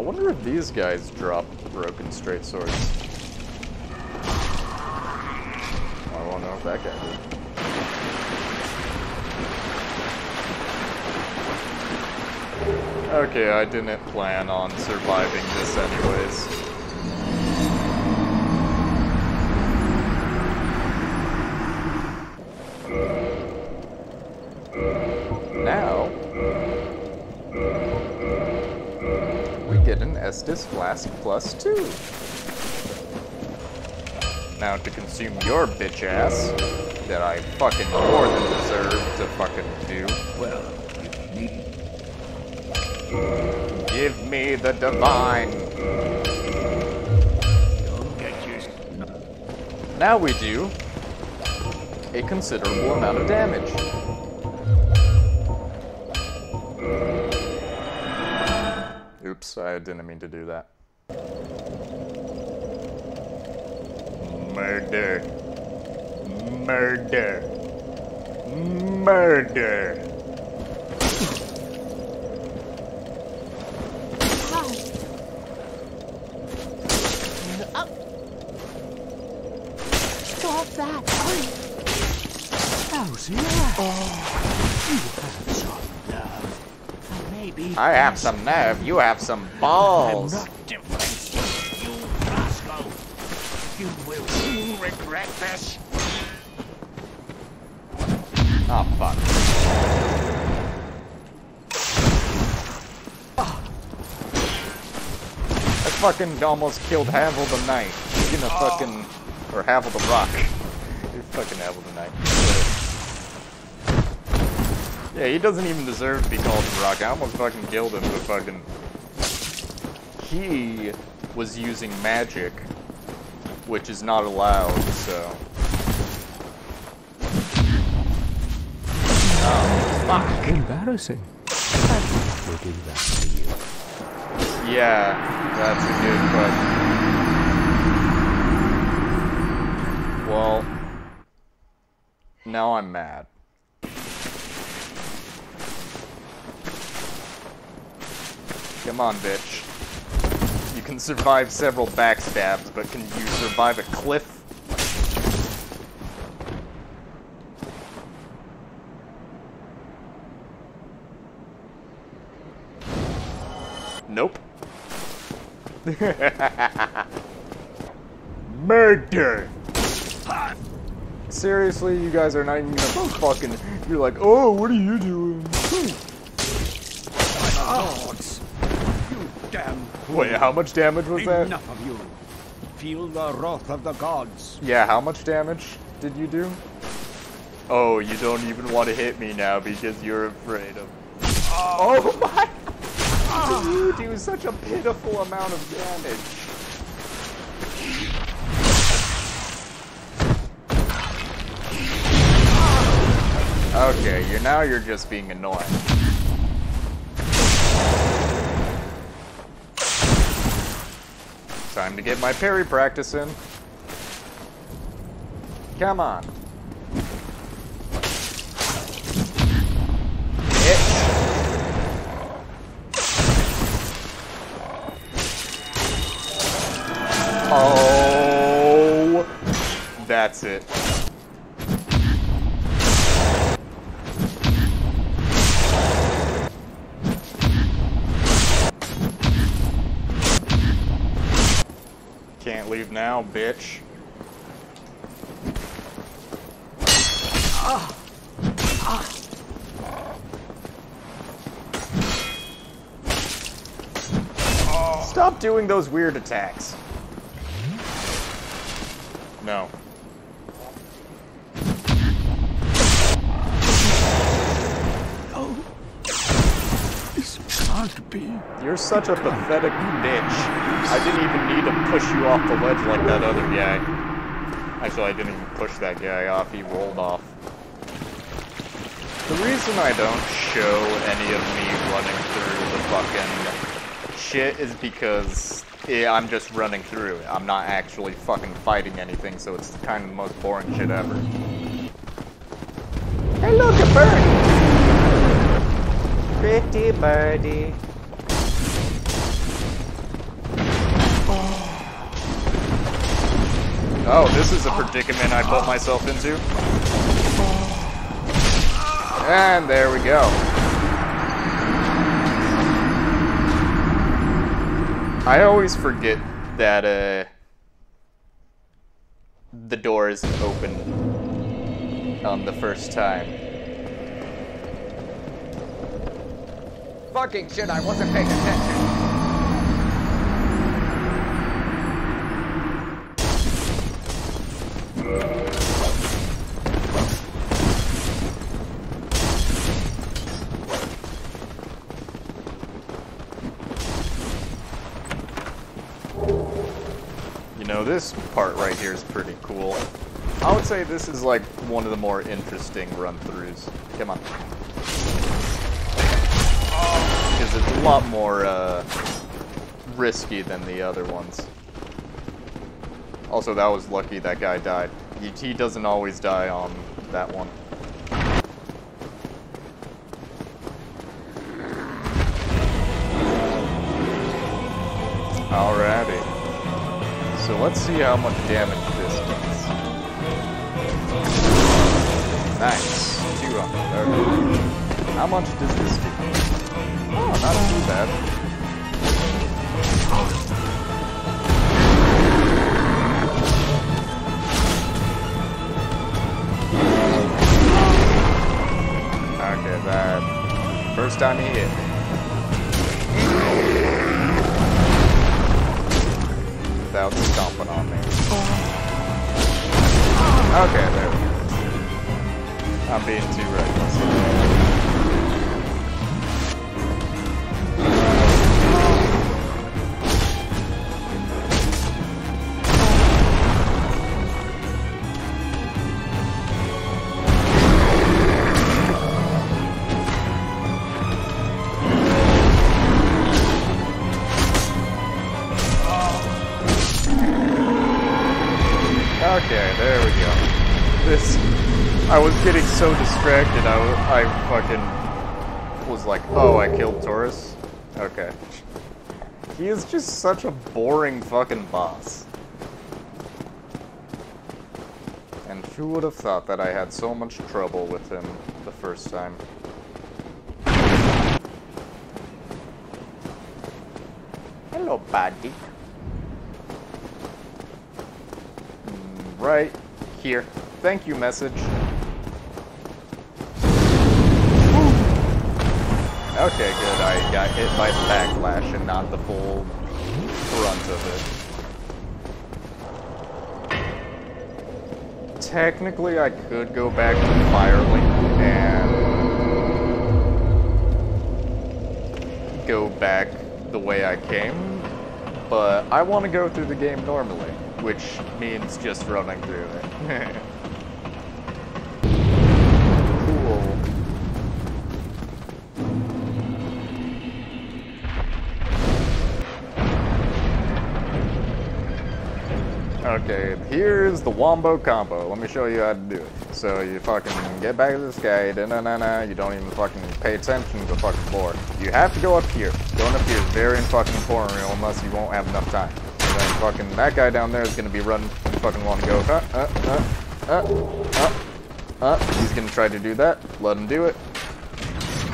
I wonder if these guys drop broken straight swords. I won't know if that guy did. Okay, I didn't plan on surviving this anyways. Get an Estus Flask plus two. Now to consume your bitch ass, that I fucking more than deserve to fucking do. Well, you need Give me the divine. don't get your... Now we do a considerable amount of damage. Oops, I didn't mean to do that. Murder. Murder. Murder. Stop that! Oh, How's oh. that? You have some nerve. I may be I have some nerve, you have some balls. I'm not different, you rascal. You will soon regret this. Oh, fuck. I fucking almost killed Havel the Knight. He's gonna oh. fucking... Or Havel the Rock. You're fucking Havel the Knight. Yeah, he doesn't even deserve to be called the Rock. I almost fucking killed him, but fucking... He was using magic, which is not allowed, so... Oh, fuck. Embarrassing. I will do that for you. Yeah, that's a good question. Well, now I'm mad. Come on, bitch. You can survive several backstabs, but can you survive a cliff? Nope. Murder! Seriously, you guys are not even gonna fucking. You're like, oh, what are you doing? Gods! Wait, how much damage was that? Enough of you. Feel the wrath of the gods. Yeah, how much damage did you do? Oh, you don't even want to hit me now because you're afraid of. Ah. Oh my! How you do such a pitiful amount of damage? Okay, you're now you're just being annoying. Time to get my parry practice in. Come on. Oh, that's it. Can't leave now, bitch. Stop doing those weird attacks. No. This can't be. You're such a pathetic bitch. I didn't even need to push you off the ledge like that other guy. Actually, I didn't even push that guy off. He rolled off. The reason I don't show any of me running through the fucking shit is because yeah, I'm just running through it. I'm not actually fucking fighting anything, so it's kind of the most boring shit ever. Hey, look, a bird! Pretty birdie. Oh, this is a predicament I put myself into. And there we go. I always forget that uh, the door isn't open on the first time. Fucking shit, I wasn't paying attention. You know, this part right here is pretty cool. I would say this is like one of the more interesting run-throughs. Come on. Lot more uh, risky than the other ones. Also, that was lucky that guy died. He, doesn't always die on that one. Alrighty. So let's see how much damage this does. Nice. 200. Okay. How much does this do? Not too bad. Okay, that first time he hit. Without stomping on me. Okay, there we go. I'm being too reckless. Distracted. I, I fucking was like, oh, I killed Taurus. Okay. He is just such a boring fucking boss. And who would have thought that I had so much trouble with him the first time? Hello, buddy. Mm, Right here. Thank you, message. Okay, good. I got hit by the backlash and not the full brunt of it. Technically, I could go back to Firelink and go back the way I came, but I want to go through the game normally, which means just running through it. Okay, here's the Wombo combo. Let me show you how to do it. So you fucking get back to this guy, da na na na, you don't even fucking pay attention to the fucking floor. You have to go up here. Going up here is very fucking important unless you won't have enough time. And then fucking that guy down there is gonna be running and fucking want to go, uh, uh, uh, uh, uh, uh. He's gonna try to do that. Let him do it.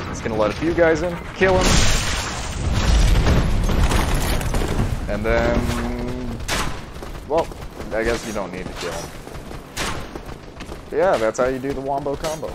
He's gonna let a few guys in, kill him. And then, well, I guess you don't need to kill him. Yeah, that's how you do the Wombo combo.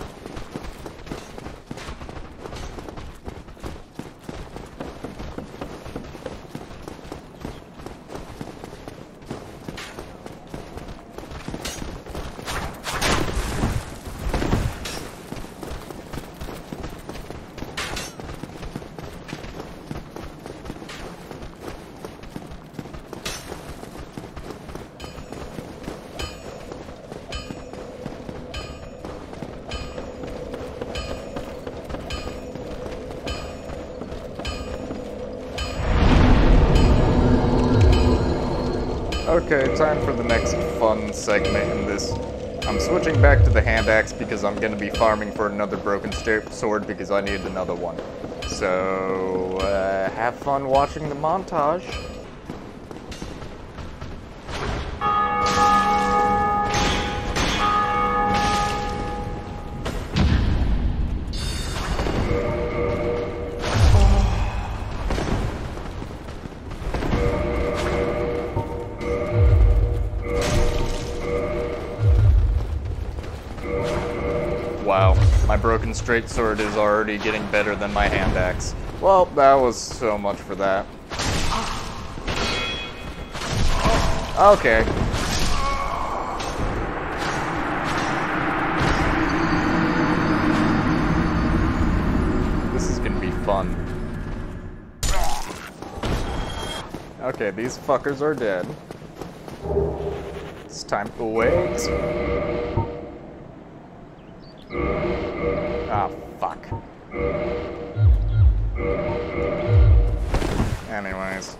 Okay, time for the next fun segment in this. I'm switching back to the hand axe because I'm gonna be farming for another broken sword because I need another one. So, uh, have fun watching the montage. Broken straight sword is already getting better than my hand axe. Well, that was so much for that. Okay. This is gonna be fun. Okay, these fuckers are dead. It's time to wait. Ah, fuck. Anyways.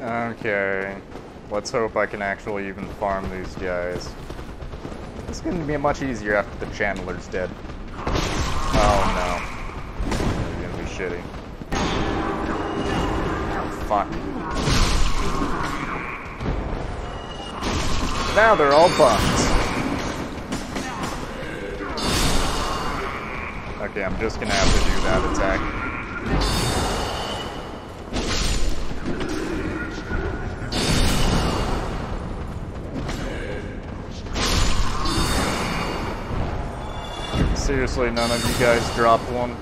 Okay. Let's hope I can actually even farm these guys. It's gonna be much easier after the Channeler's dead. Oh no. Is gonna be shitty. Fuck. Now they're all bumped. Okay, I'm just gonna have to do that attack. Seriously, none of you guys dropped one?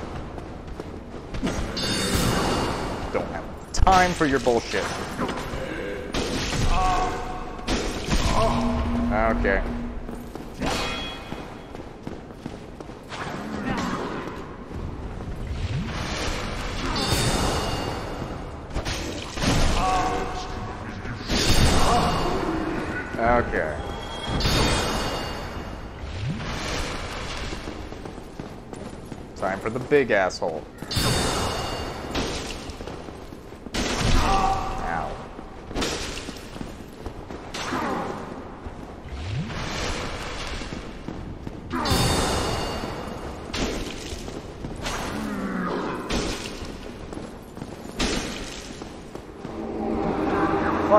Time for your bullshit. Okay. Okay. Time for the big asshole.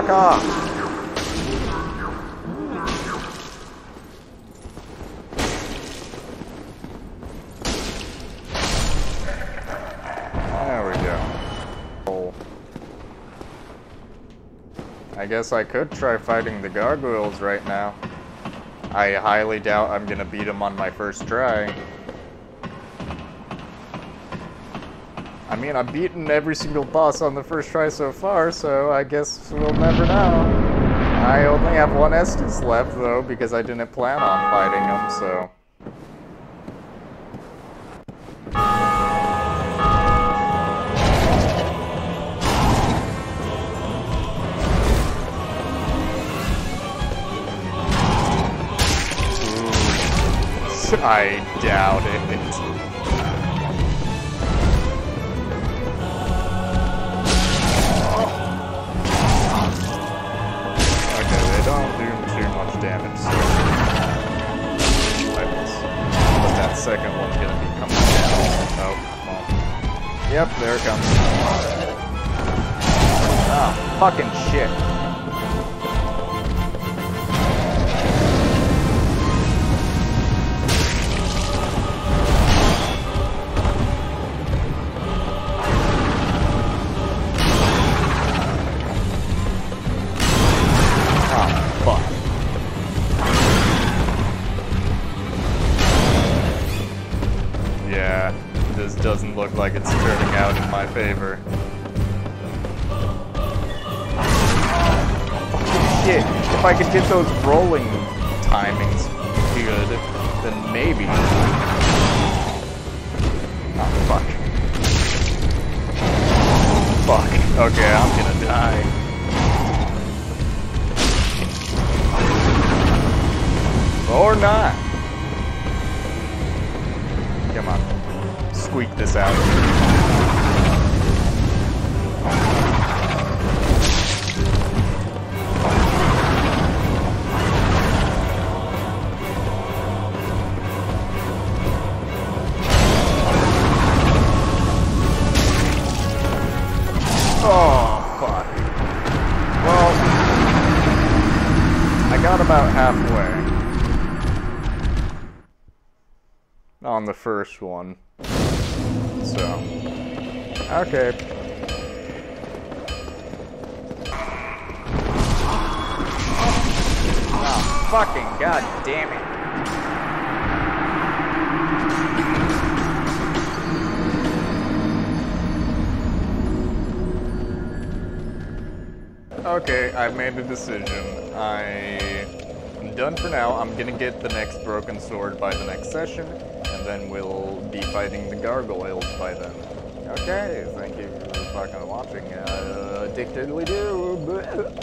Fuck off! There we go. I guess I could try fighting the gargoyles right now. I highly doubt I'm gonna beat them on my first try. Mean, I've beaten every single boss on the first try so far, so I guess we'll never know. I only have one Estus left, though, because I didn't plan on fighting him, so... I doubt it. Damage. But that second one's gonna be coming down. Oh, well. Yep, there it comes. Ah, fucking shit. Like it's turning out in my favor. Shit, if I could get those rolling timings good, then maybe. Oh, fuck. Fuck. Okay, I'm gonna die. Or not. Come on. Squeak this out. Oh, fuck. Well, I got about halfway. on the first one. So, okay. Oh, fucking god damn it. Okay, I've made the decision. I am done for now. I'm gonna get the next broken sword by the next session then we'll be fighting the gargoyles by then. Okay, thank you for fucking watching. Uh, diddly doo.